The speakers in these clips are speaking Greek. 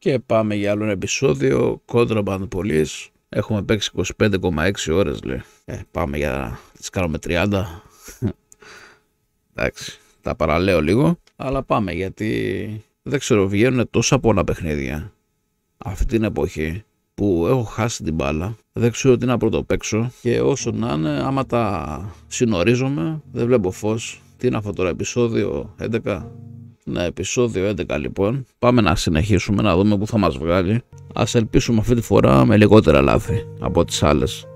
Και πάμε για άλλο ένα επεισόδιο Contraband Police. Έχουμε παίξει 25,6 ώρες λέει. Ε, πάμε για να τις κάνουμε 30. Εντάξει, τα παραλέω λίγο. Αλλά πάμε γιατί δεν ξέρω βγαίνουν τόσα πολλά παιχνίδια αυτή την εποχή που έχω χάσει την μπάλα. Δεν ξέρω τι να πρωτοπαίξω και όσο να είναι άμα τα συνορίζομαι δεν βλέπω φως. Τι είναι αυτό τώρα επεισόδιο 11 ναι, επεισόδιο 11 λοιπόν. Πάμε να συνεχίσουμε να δούμε που θα μας βγάλει. Ας ελπίσουμε αυτή τη φορά με λιγότερα λάθη από τις άλλες.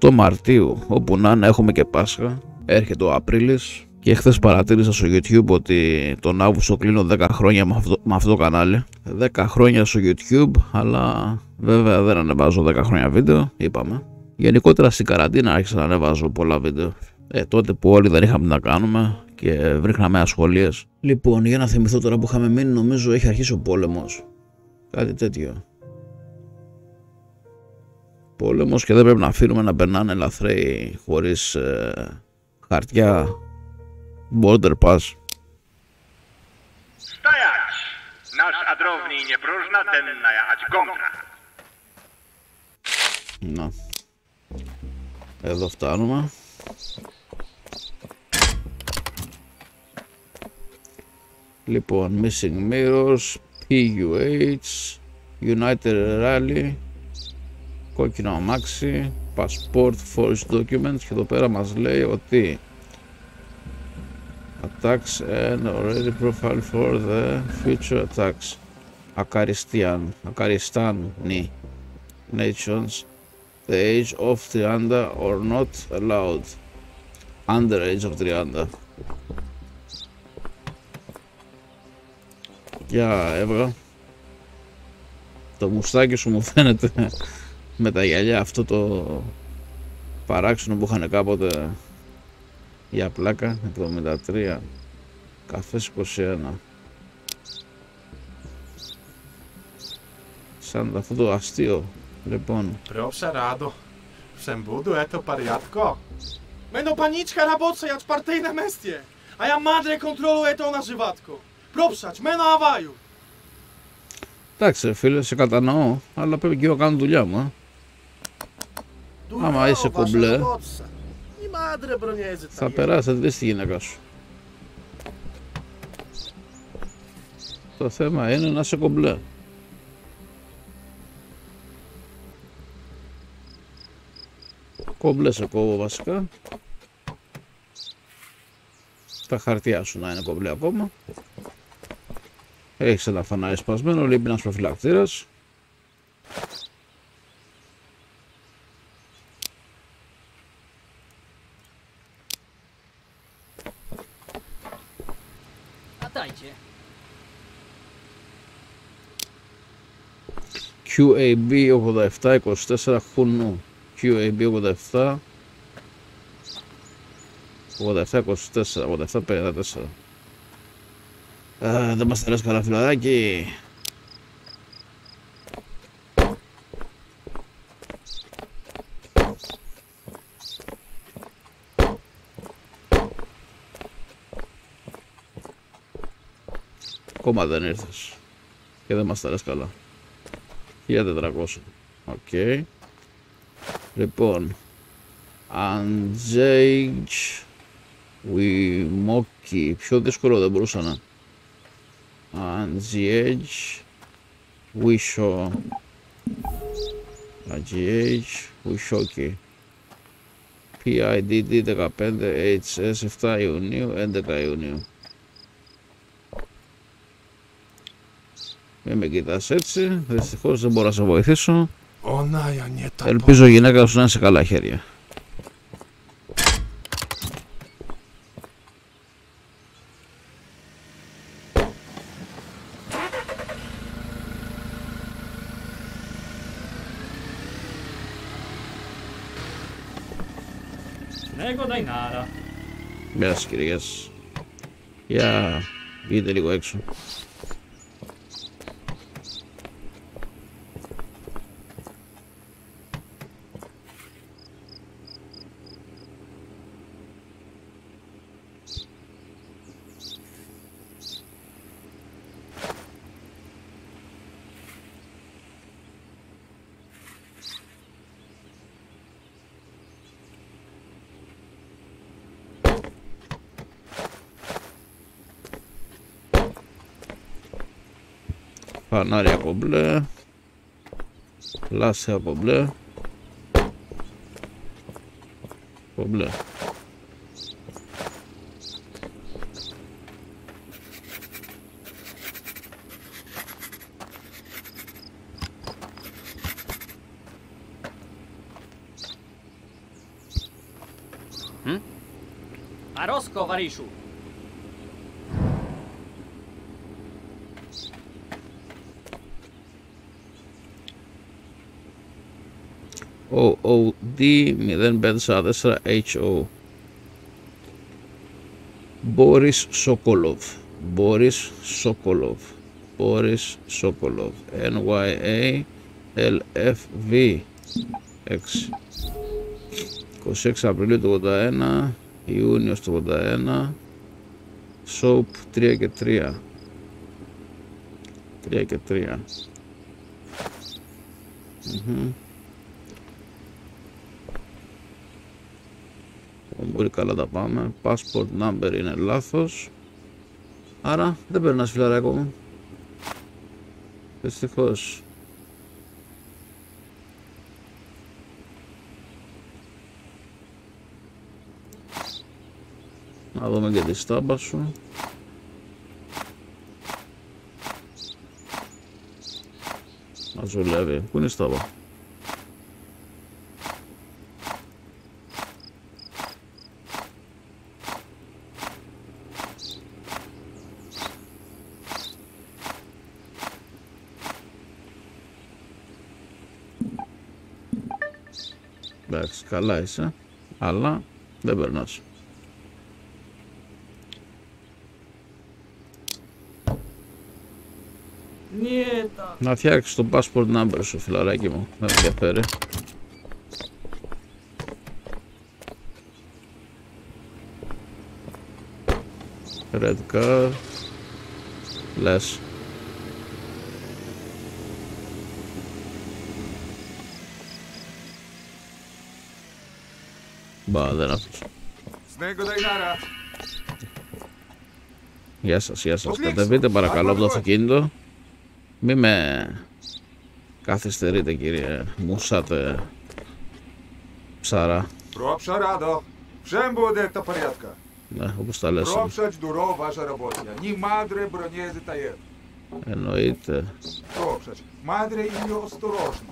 28 Μαρτίου, όπου να είναι έχουμε και Πάσχα. Έρχεται ο Απρίλης και χθες παρατήρησα στο YouTube ότι τον Αύγουστο κλείνω 10 χρόνια με αυτό, με αυτό το κανάλι. 10 χρόνια στο YouTube, αλλά βέβαια δεν ανεβάζω 10 χρόνια βίντεο, είπαμε. Γενικότερα στην καραντίνα άρχισα να ανεβάζω πολλά βίντεο. Ε, τότε που όλοι δεν είχαμε να κάνουμε και βρίχναμε ασχολίε. Λοιπόν, για να θυμηθώ τώρα που είχαμε μείνει, νομίζω έχει αρχίσει ο πόλεμο. Κάτι τέτοιο. Πόλεμο και δεν πρέπει να αφήνουμε να περνάνε λαθρέοι χωρί ε, χαρτιά. Border pass. Стоять! Наш одровний не пружна денная отгомна. Να. Εδώ φτάνουμε. Λοιπόν, Missing Mirrors, PUH, United Rally, κόκκινο αμάξι, Passport Force Documents και εδώ πέρα μας λέει ότι attacks and already profile for the future attacks. Akaristan, Akaristan nations, the age of 30 or not allowed. Under age of 30. Για Εύρα. Το μουστάκι σου μου φαίνεται με τα γυαλιά αυτό το παράξενο που είχαν κάποτε για πλάκα 73 καφές 21 σαν αυτό το αστείο λοιπόν Proszę rado, σε budu to παριάτκο. Będą paniczka robocze, jak partyjne μέστιε; a ja madre kontroluję to na żywatko. Πρόψατ, με ένα αβάιο. Εντάξει, φίλε, σε κατανοώ, αλλά πρέπει και εγώ κάνω δουλειά μου. Ε. Άμα είσαι κομπλέ, θα περάσει, θα δεις τη γυναίκα σου. Το θέμα είναι να είσαι κομπλέ. Κομπλέ σε κόβω βασικά. Τα χαρτιά σου να είναι κομπλέ ακόμα έχεις ένα φανάρι σπασμένο λείπει ένας προφυλακτήρας Dajcie. QAB 87 24 Χουνού QAB 87 87 24 87 54 Α, δεν μας αρέσει καλά φιλαράκι. Ακόμα δεν ήρθες. Και δεν μας αρέσει καλά. 1400 Οκ. Λοιπόν Unjage Wimoki Πιο δύσκολο δεν μπορούσα να Unjage Wisho Unjage Wishoki PIDD 15 HS 7 Ιουνίου 11 Ιουνίου Μην με κοιτάς έτσι, δυστυχώς δεν μπορώ να σε βοηθήσω. Ona ja nie ta Ελπίζω η γυναίκα σου να είναι σε καλά χέρια. Nego daj nara. Γεια σας κυρίες. Για βγείτε λίγο έξω. Φανάρια κομπλέ. Λάσια κομπλέ. Κομπλέ. D054HO Μπόρις Σόκολοβ Μπόρις Σόκολοβ Μπόρις Σόκολοβ NYA LFV 6 26 Απριλίου του 81 Ιούνιος του 81 Soap 3 και 3 3 και 3 mm -hmm. Πολύ καλά τα πάμε. Passport number είναι λάθος. Άρα δεν περνάς φιλαράκο μου. Δυστυχώς. Να δούμε και τη στάμπα σου. Μας δουλεύει. Πού είναι η στάμπα; Εντάξει, καλά είσαι, αλλά δεν περνάς. Νιέτα. Να φτιάξεις το passport number σου, φιλαράκι μου. Δεν με ενδιαφέρει. Red card. Λες. Μπα, δεν αυτός. Σνέγκο Δαϊνάρα. Γεια σας, γεια σας. Αποκλείξτε. Κατεβείτε παρακαλώ από το Πάμε, αυτοκίνητο. Μη με καθυστερείτε κύριε. Μουσάτε ψαρά. Пробша радо. Всем будет это порядка. Ναι, όπως τα λες. Пробша здорово ваша работа. Ни мадре броне затает. Εννοείται. Пробша. Мадре ее осторожно.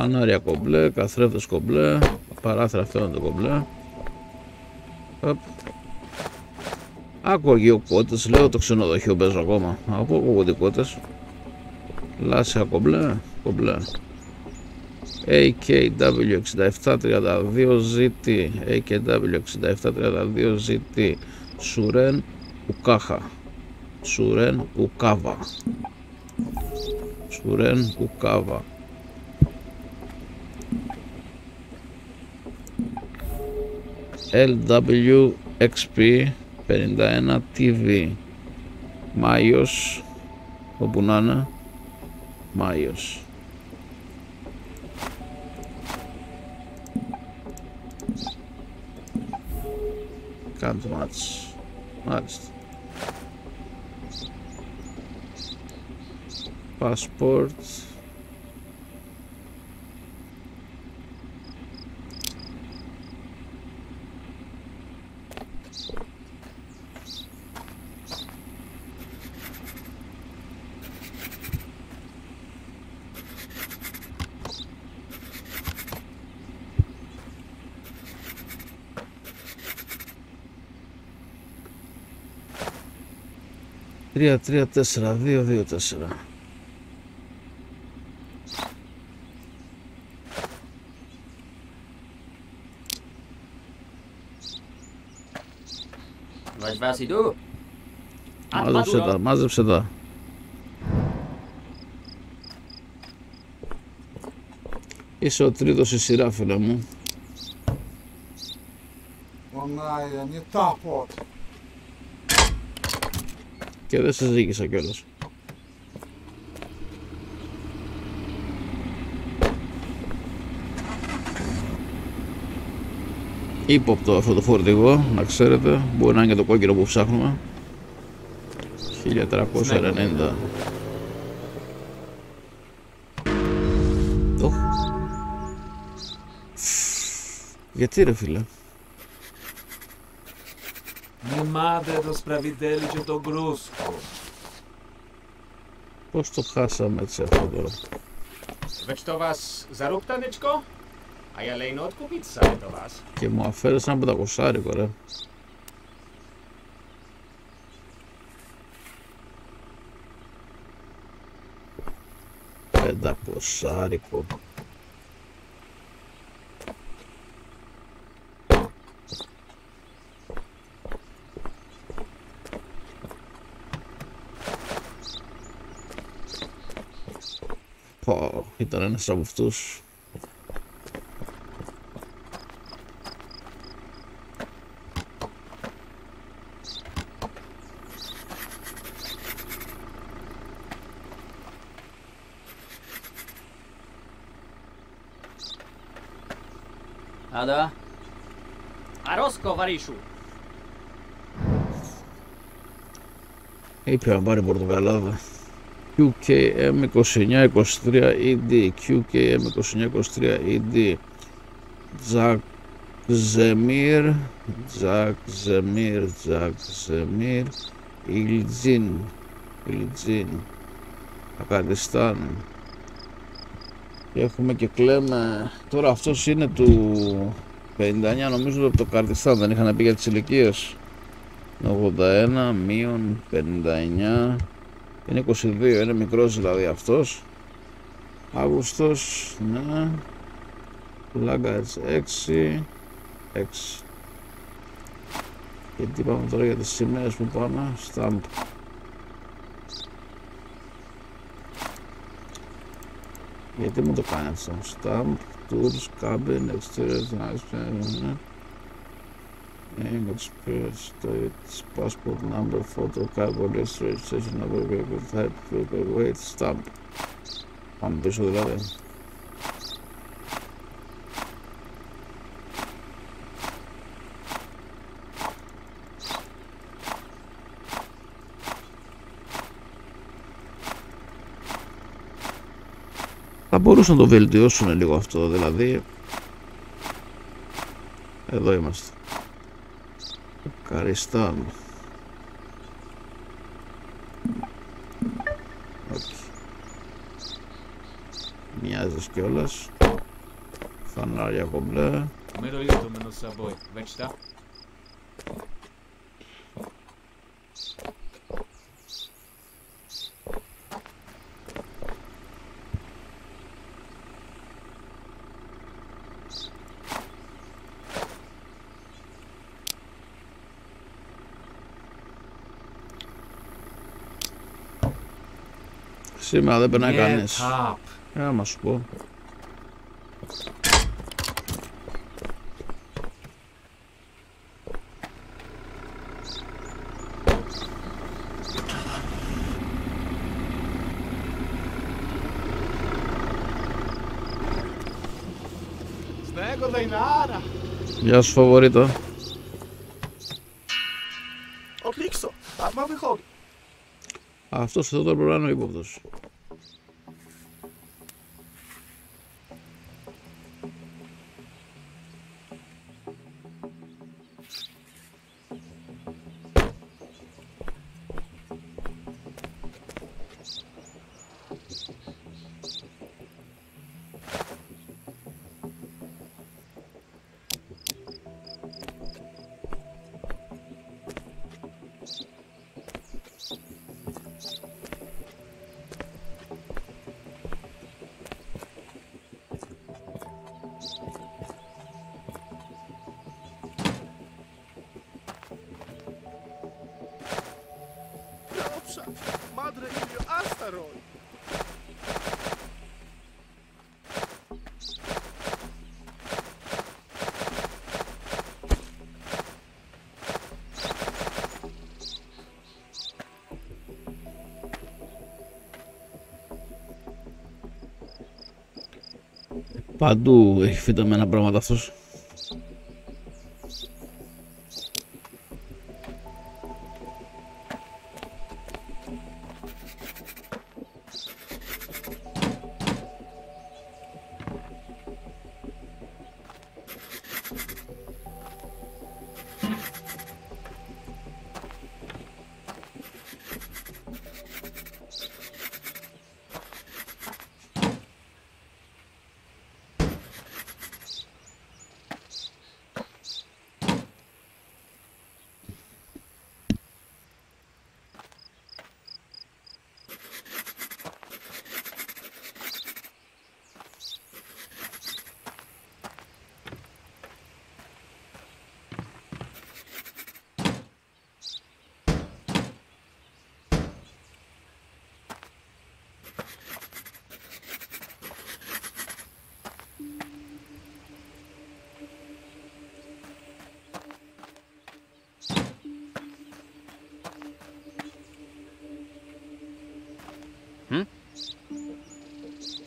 Φανάρια κομπλέ, καθρέφτες κομπλέ, παράθυρα φαίνονται κομπλέ. Οπ. Άκου αγιοκότες, λέω το ξενοδοχείο παίζω ακόμα. Από κοκκοντικότες. Λάσια κομπλέ, κομπλέ. AKW6732ZT, AKW6732ZT, Σουρέν Ουκάχα, Σουρέν Ουκάβα, Σουρέν Ουκάβα. LWXP 51 TV Μάιος όπου να είναι Μάιος Can't match Μάλιστα. Passport 3, 3, 4, 2, 2, 4. Μάζεψε τα, μάζεψε τα. Είσαι ο τρίτος στη σειρά, φίλε μου. Ona je. Και δεν σε ζήγησα κιόλας. Ύποπτο αυτό το φορτηγό, να ξέρετε. Μπορεί να είναι και το κόκκινο που ψάχνουμε. 1390. Οχ. Γιατί ρε φίλε. Mi madre rozprawidelli cię do gruzku. Po prostu hasza metrze Fodor. Weź to was zarób tanyczko, a ja lejno odkupić same to was. Jakie mu afery, sam będę szary gore. É da pochare, pô. Πω, ήταν ένας από αυτούς Ада. Ароско варишу. Είπε να πάρει Πορτογαλάδα. QKM2923ED QKM2923ED Τζακ Ζεμίρ Τζακ Ζεμίρ Τζακ Ζεμίρ. Ιλτζίν Ιλτζίν. Ακαριστάν και έχουμε και κλέμε τώρα αυτός είναι του 59 νομίζω από το Καρτιστάν δεν είχαν πει για τις ηλικίες. 81 μείον 59 είναι 22 είναι μικρός δηλαδή αυτός. Αύγουστος ναι. Λάγκατς 6 6 και τι πάμε τώρα για τις σημαίες που πάμε Stamp γιατί μου το κάνεις αυτό Stamp, Tours, Cabin, Exterior, Nice, Name, experience, date, passport number, photo, cargo list, registration number, vehicle type, vehicle weight, stamp. Πάμε πίσω δηλαδή. Θα μπορούσαν να το βελτιώσουν λίγο αυτό, δηλαδή. Εδώ είμαστε. Καριστάν. Μοιάζεις κιόλας. Φανάρια κομπλέ. Μερολίτο με σαμπόι. Βέξτα. Σήμερα δεν περνάει Nie κανείς. tap. Ε, άμα σου πω. Snägo Dainara! Γεια σου φαβορίτο. Odlično, Arma wychodzi. Αυτός εδώ τώρα πρέπει να είναι ο ύποπτος. Παντού έχει φυτεμένα πράγματα αυτός.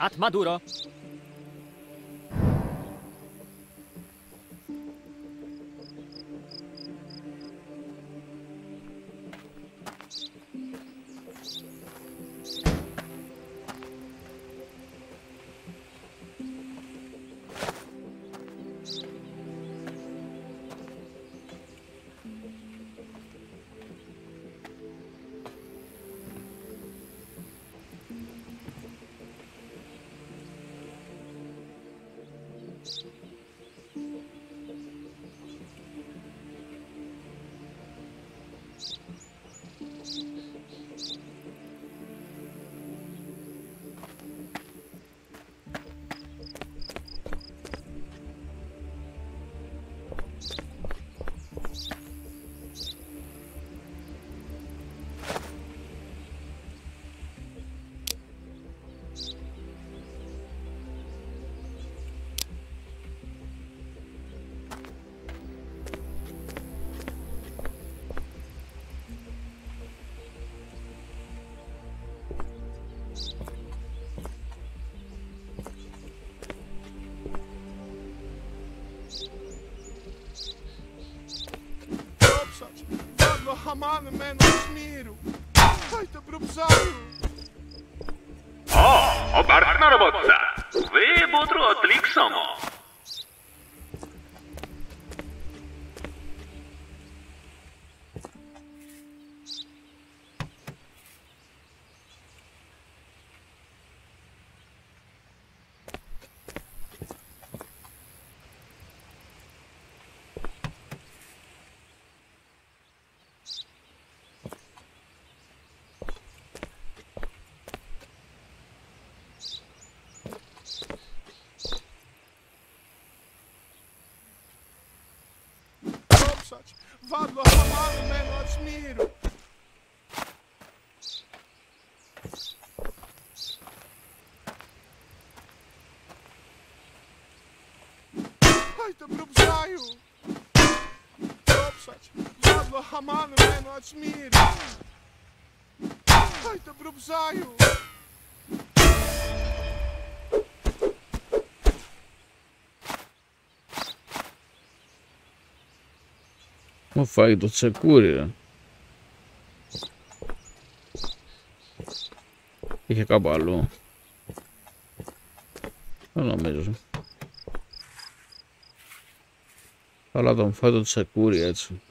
At Maduro. hamane, man, na smiru. Daj to. O, obartna robotca. Wy, Budru, odlik samo. Padło hamarne na szmiru. Haj to brubżaju. Poprzeć. Padło hamarne na szmiru. Haj to brubżaju. Μου φάει το τσεκούρι, ρε. Είχε κάπου αλλού. Δεν νομίζω. Αλλά τον φάει το τσεκούρι έτσι.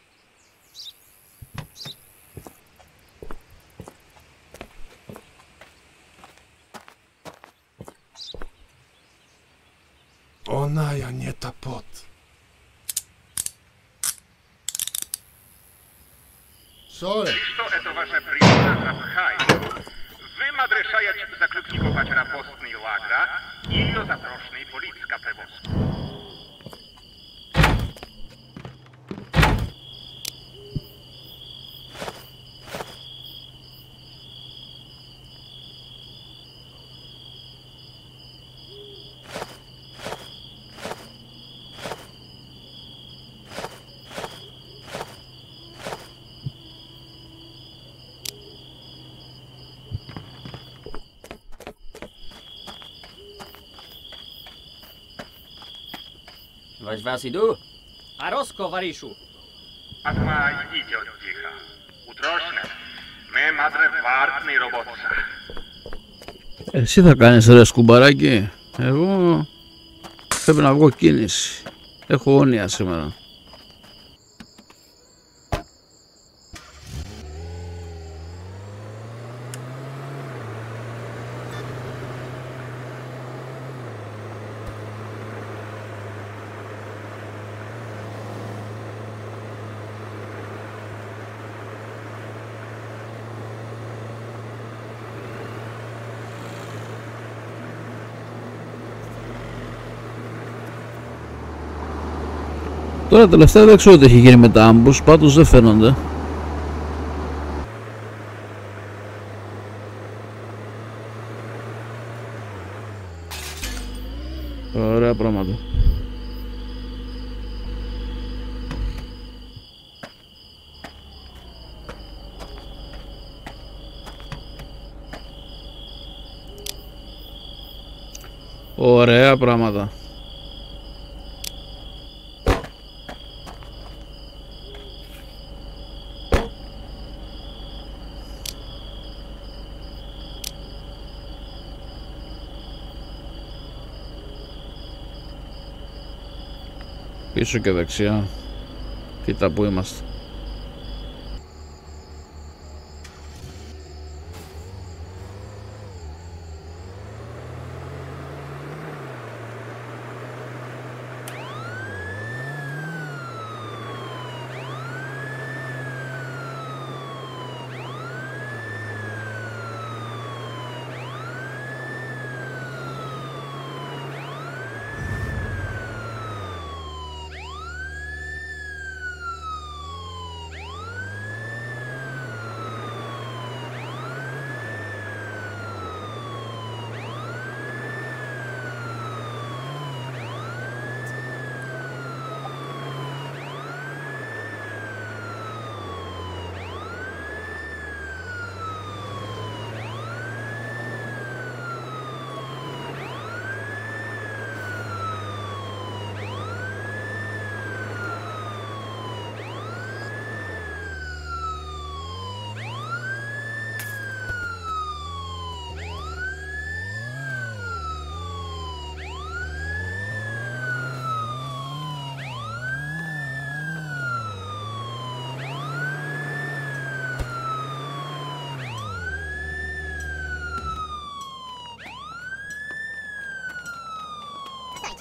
Vaś was idu? A Rosko, Wariszu. Atma, идите от тихо. Утрошне. Με μάδρε βάρτνη ρομπότσα. Εσύ θα κάνεις ρε σκουμπαράκι. Εγώ πρέπει να βγω κίνηση. Έχω όνεια σήμερα. Τώρα τελευταία δεν ξέρω τι έχει γίνει με τα άμπους, πάντως δεν φαίνονται. Ωραία πράγματα. Ωραία πράγματα. Πίσω και δεξιά. Κοίτα που είμαστε.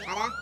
cara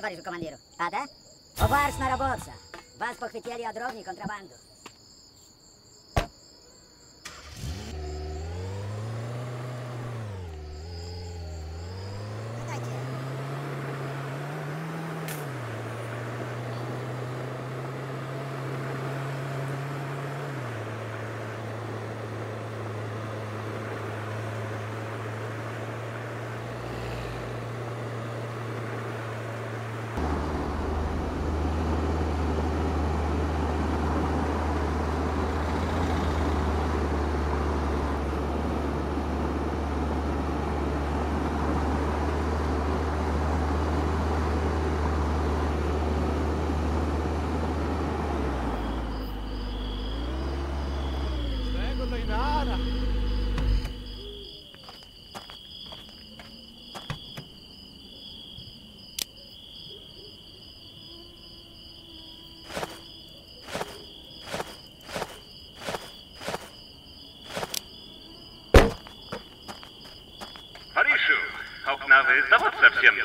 товарищу командиру. А, да? У на работа. Вас похитили, а дровни контрабанду. окна вы сдаваться всем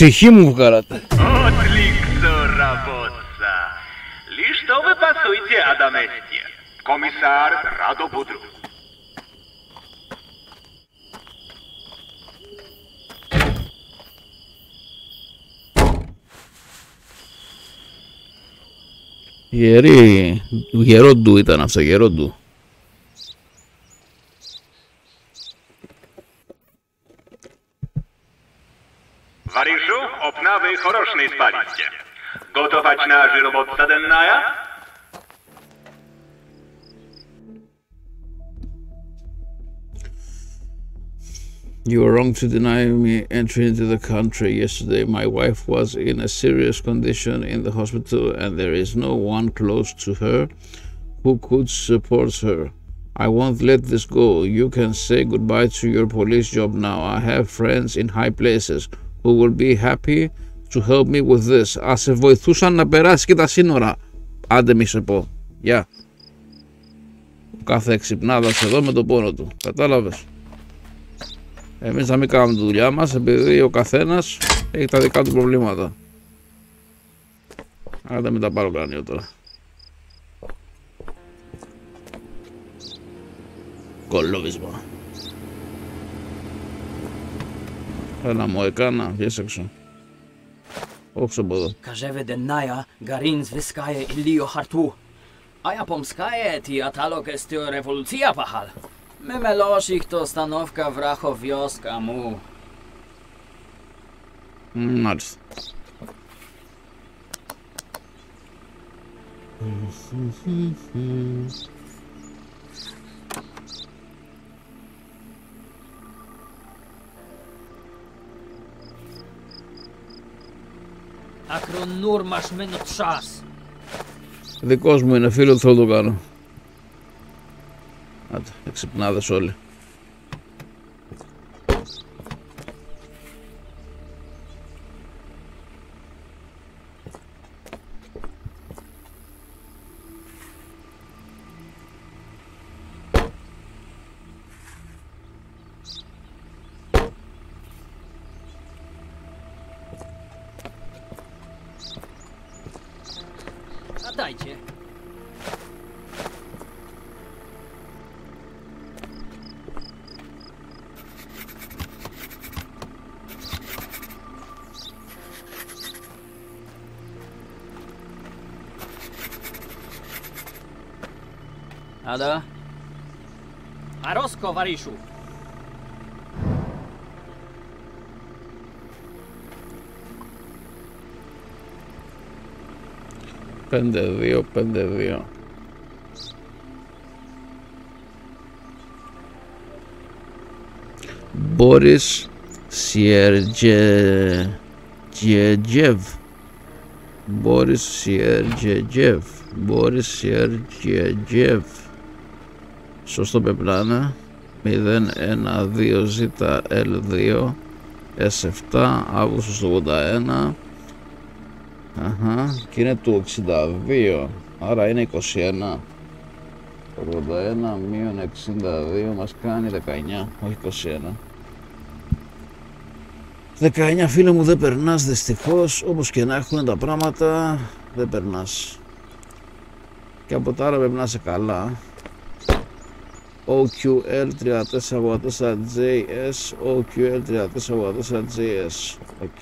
ψυχή μου βγάλατε. Отлично, работа. Лишь что вы пасуете Адаместе. Комиссар Радо Будру. Γερή, γερόντου ήταν αυτό, γερόντου. Варежу, spaliście. Gotować robotca dennaja? You are wrong to deny me entry into the country yesterday. My wife was in a serious condition in the hospital, and there is no one close to her who could support her. I won't let this go. You can say goodbye to your police job now. I have friends in high places who will be happy to help me with this. Ας σε βοηθούσαν να περάσει και τα σύνορα. Άντε μη σε πω. Γεια. Ο κάθε εξυπνάδας εδώ με τον πόνο του. Κατάλαβες. Εμείς να μην κάνουμε τη δουλειά μας επειδή ο καθένας έχει τα δικά του προβλήματα. Άντε μην τα πάρω κρανίο τώρα. Κολόβισμα. Ένα μου έκανα, βγες έξω. Попшебало. Кажеве денная, гарин звискае иллио харту. A ja pomskaje ti atalog jest rewolucja pachal. My melosz ich to stanowka wracho wioska mu. Nice. Hmm, hmm, hmm, μένω τσάς. Δικός μου είναι φίλο, θέλω να το κάνω. Άντε, εξυπνάδες όλοι. 5252 Μπόρις Σιεργετζεβ Μπόρις Σιεργετζεβ Μπόρις Σιεργετζεβ Σωστό πεπλάνα 012ZL2 S7 Αύγουστος 81 Αχα, και είναι του 62, άρα είναι 21. 81 μείον 62 μας κάνει 19, όχι 21. 19 φίλε μου δεν περνάς δυστυχώς, όπως και να έχουν τα πράγματα, δεν περνάς. Και από τώρα πρέπει να είσαι καλά. OQL 3484JS, OQL 3484JS, οκ.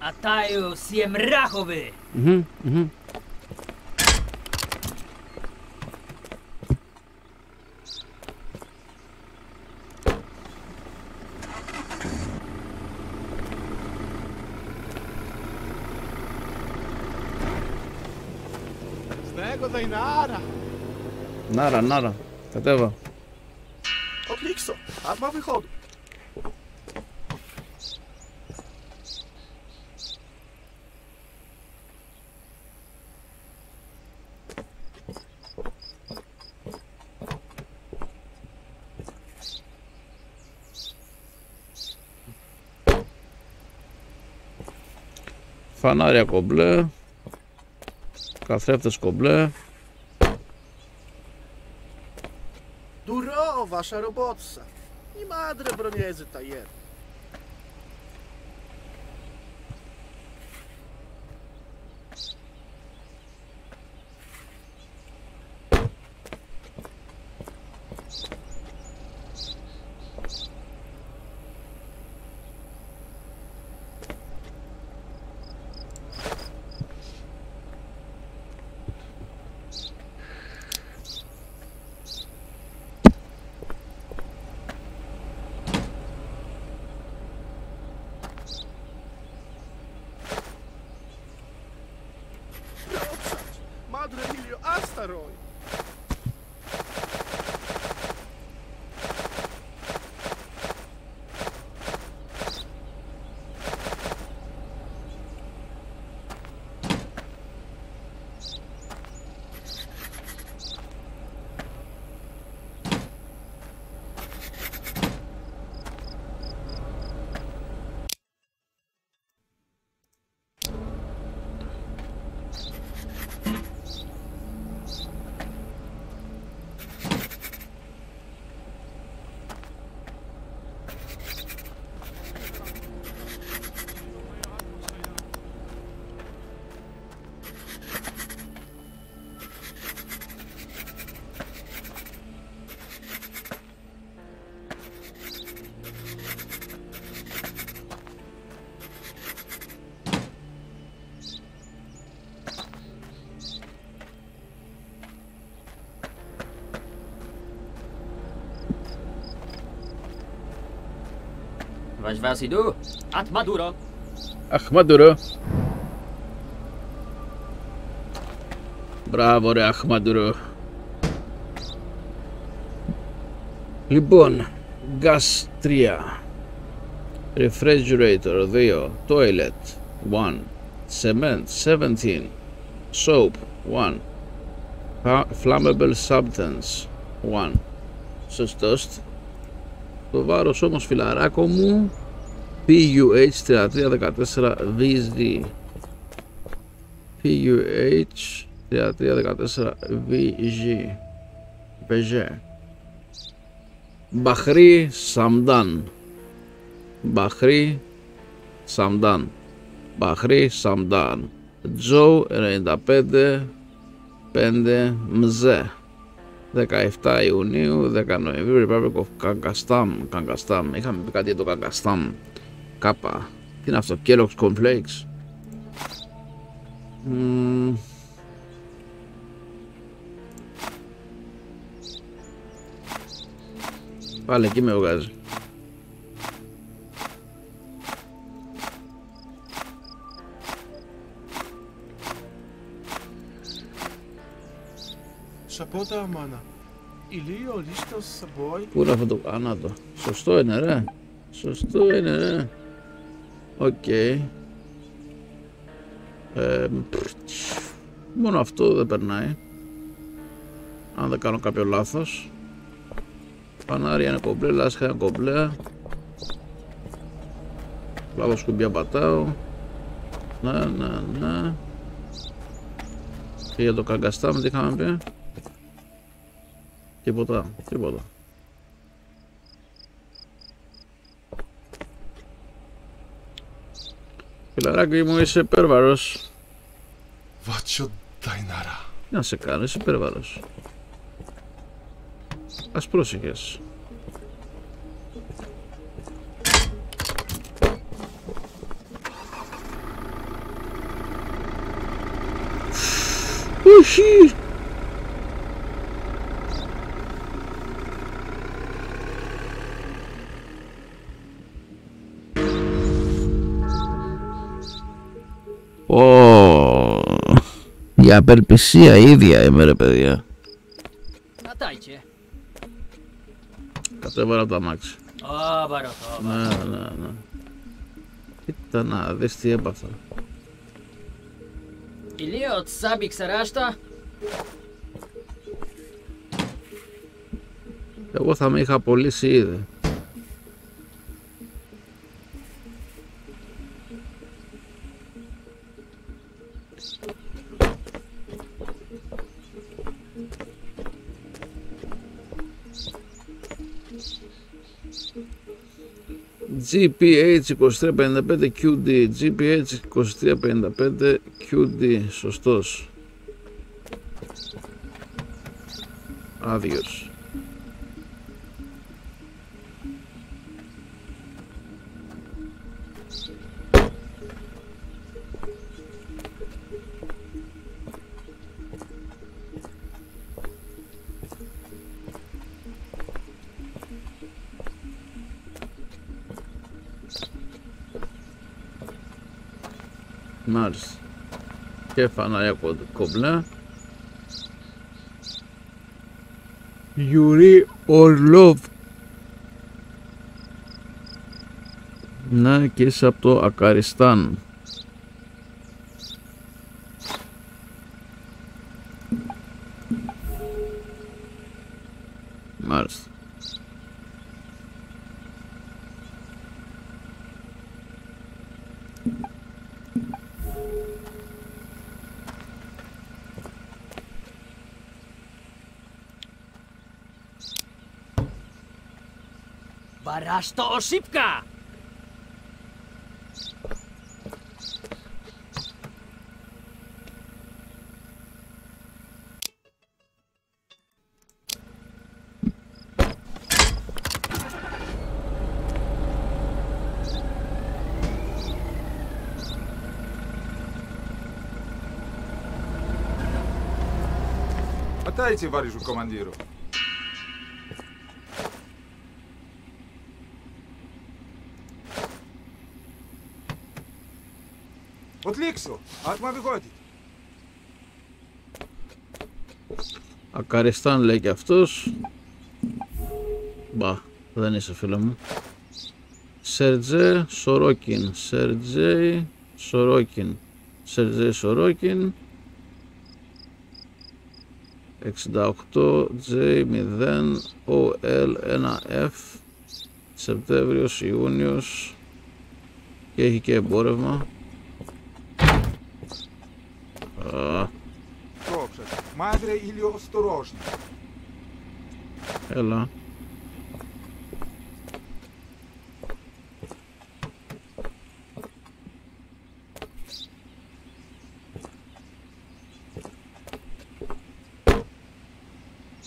Ataio, sem si mrachowy. Mhm, mhm. tutaj nara. Nara, nara. Katewa. Od Likso, arma. Φανάρια κομπλέ Καθρέφτες κομπλέ Durowa, szerobotca. Nie ma adre broniezy tajerki. Was was du? At Maduro. Αχ, Μαντουρό. Μπράβο ρε Αχμαντουρό. Λοιπόν, gas 3. Refrigerator 2. Toilet 1. Cement 17. Soap 1. Fa- Flammable substance 1. Σωστός. Το βάρος όμως φιλαράκο μου PUH 3314 VSD PUH 3314 VG VG Μπαχρή Σαμδάν Μπαχρή Σαμδάν Μπαχρή Σαμδάν Τζο 95 5 Μζε 17 Ιουνίου, 10 Νοεμβρίου, Republic of Kankastam. Kankastam. Είχαμε πει κάτι για το Kankastam. Κάπα. Τι είναι αυτό, Kellogg's Cornflakes; Μμμ. Πάλι εκεί με βγάζει. Σαπότα αμάνα. Ηλίο λίστος σαμπόι. Πού είναι αυτό το ανάτο. Σωστό είναι ρε. Σωστό είναι ρε. Οκ. Ε, πφ, μόνο αυτό δεν περνάει. Αν δεν κάνω κάποιο λάθος. Πανάρια είναι κομπλέ, λάσχα είναι κομπλέ. Λάβω κουμπιά πατάω. Ναι, ναι, ναι. Και για το καγκαστά με τι είχαμε πει; Τίποτα, τίποτα. Φιλαράκι μου είσαι υπέρβαρος. Βάτσιο ταϊνάρα. Τι να σε κάνω, είσαι υπέρβαρος. Ας πρόσεχες. Όχι! Η απελπισία ίδια είμαι ρε παιδιά. Natajcie. Κατέβαρα από το αμάξι. O, baroto. Ναι, ναι, ναι. Κοίτα να δεις τι έπαθα. Ilio od Sabik Saraszta? Εγώ θα με είχα απολύσει ήδη. GPH 2355 QD GPH 2355 QD Σωστός. Άδειος Και φανάρια κο- κομπλέ. Γιουρί Ορλόβ. Να και είσαι από το Ακαριστάν. Aż to oszipka! Dajcie wariżu. Ακαριστάν λέει και αυτός Μπα, δεν είσαι φίλο μου Σερτζέ Σορόκιν Σερτζέι Σορόκιν Σερτζέ Σορόκιν 68 J0 OL1F Σεπτέμβριος, Ιούνιος και έχει και εμπόρευμα O. Dobrze. Madre Ilio, ostrożnie. Ela.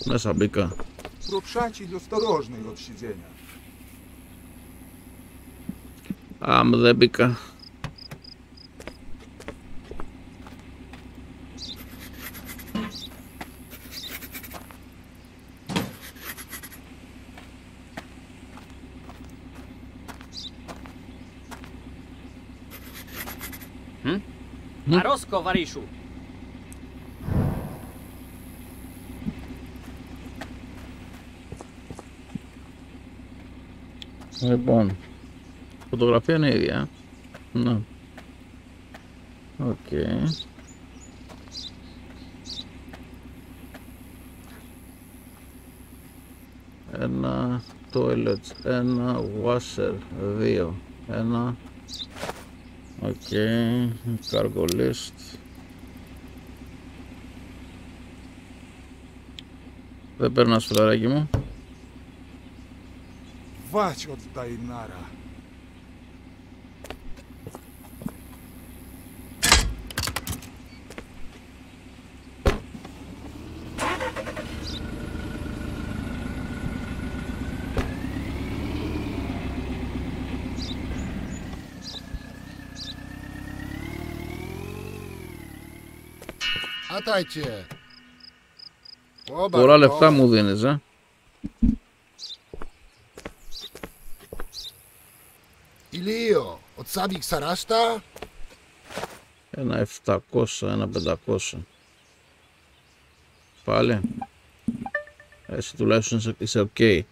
Nasza byka. Prób szacić ostrożnej od siedzenia. A, mle byka. Μπήκα. Αρώσκο βαρύσου! Λοιπόν, φωτογραφία είναι η ίδια. Ναι. Οκ. Ένα toilet, ένα washer, δύο. Ένα okay cargo list. Δεν παίρνω σφυλαράκι μου. Βάτσιο τα Ινάρα. Ατάκε. Πολλά λεφτά μου δίνεις, ε. Ηλίο, ο Τσάμπι Ξαράστα. Ένα 700, ένα 500. Πάλι. Εσύ τουλάχιστον είσαι- είσαι οκ.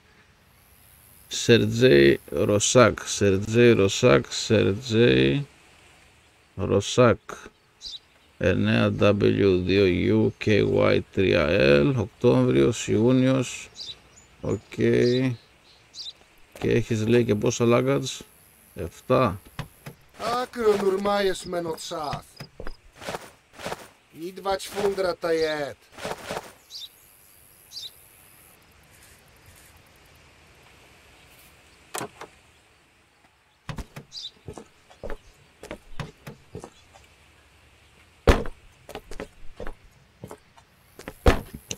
Σερτζέι Ροσάκ, Σερτζέι Ροσάκ, Σερτζέι Ροσάκ. 9W2U KY3L, Οκτώβριος, Ιούνιος. Οκ. Και έχεις λέει και πόσα luggage. 7. Άκρο νουρμάιες με νοτσάθ. Ιδβατς φούντρα τα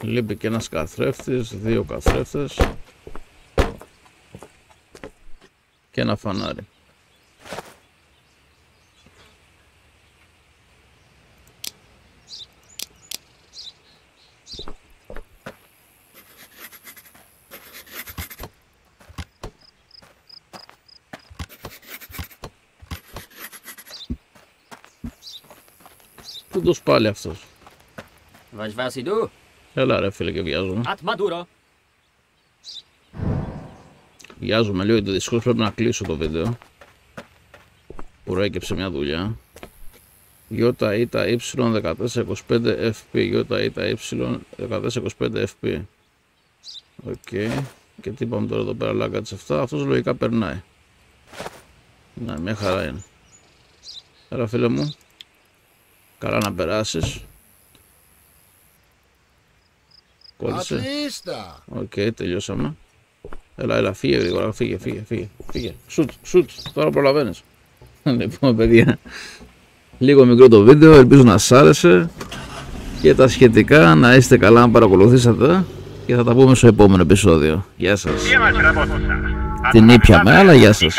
Λείπει και ένας καθρέφτης, δύο καθρέφτες και ένα φανάρι. Πού το σπάλει αυτός; Was warst du? Έλα ρε φίλε και βιάζομαι. At Maduro. Βιάζομαι λίγο γιατί δυστυχώς πρέπει να κλείσω το βίντεο. Που έκυψε μια δουλειά. Ιώτα ήτα y1425 fp. Ιώτα ήτα y1425 fp. Οκ. Και τι είπαμε τώρα εδώ πέρα λάγκα της 7. Αυτός λογικά περνάει. Ναι, μια χαρά είναι. Έλα φίλε μου. Καλά να περάσεις. Κόλλησε. Ατλίστα. Οκ, τελειώσαμε. Έλα, έλα, φύγε γρήγορα, φύγε, φύγε, φύγε, φύγε. Σουτ, σουτ, τώρα προλαβαίνεις. λοιπόν, παιδιά, λίγο μικρό το βίντεο, ελπίζω να σας άρεσε και τα σχετικά να είστε καλά να παρακολουθήσατε και θα τα πούμε στο επόμενο επεισόδιο. Γεια σας. Jemać robotca. Την ήπιαμε, αλλά γεια σας.